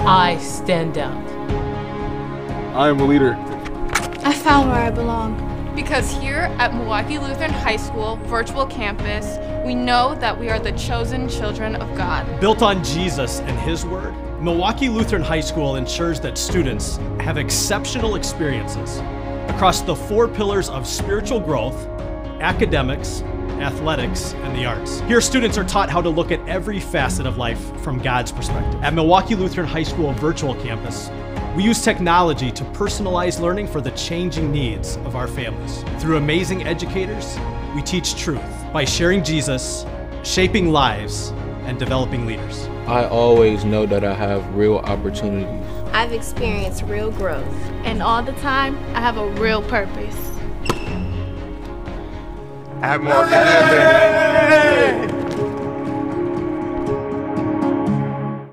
I stand out. I am a leader. I found where I belong. Because here at Milwaukee Lutheran High School Virtual Campus, we know that we are the chosen children of God. Built on Jesus and His Word, Milwaukee Lutheran High School ensures that students have exceptional experiences across the four pillars of spiritual growth, academics, athletics, and the arts. Here, students are taught how to look at every facet of life from God's perspective. At Milwaukee Lutheran High School Virtual Campus, we use technology to personalize learning for the changing needs of our families. Through amazing educators, we teach truth by sharing Jesus, shaping lives, and developing leaders. I always know that I have real opportunities. I've experienced real growth. And all the time, I have a real purpose. At Milwaukee Lutheran.